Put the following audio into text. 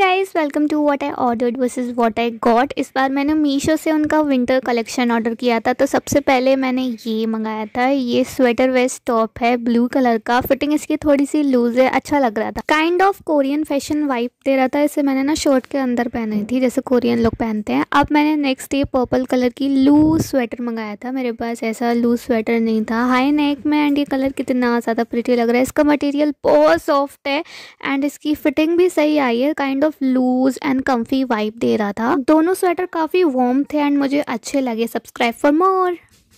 Guys welcome to what I ordered versus what I got इस बार मैंने मीशो से उनका विंटर कलेक्शन ऑर्डर किया था। तो सबसे पहले मैंने ये मंगाया था। ये स्वेटर वेस्ट टॉप है ब्लू कलर का। फिटिंग इसकी थोड़ी सी लूज है अच्छा लग रहा था। Kind of Korean fashion vibe दे रहा था। इसे मैंने ना शर्ट के अंदर पहनी थी, जैसे कोरियन लोग पहनते हैं। अब मैंने नेक्स्ट डे पर्पल कलर की लूज स्वेटर मंगाया था। मेरे पास ऐसा लूज स्वेटर नहीं था। हाई नेक में एंड ये कलर कितना ज़्यादा प्रिटी लग रहा है। इसका मटेरियल बहुत सॉफ्ट है एंड इसकी फिटिंग भी सही आई है। Kind of loose and comfy vibe दे रहा था। दोनों स्वेटर काफ़ी वार्म थे एंड मुझे अच्छे लगे। Subscribe for more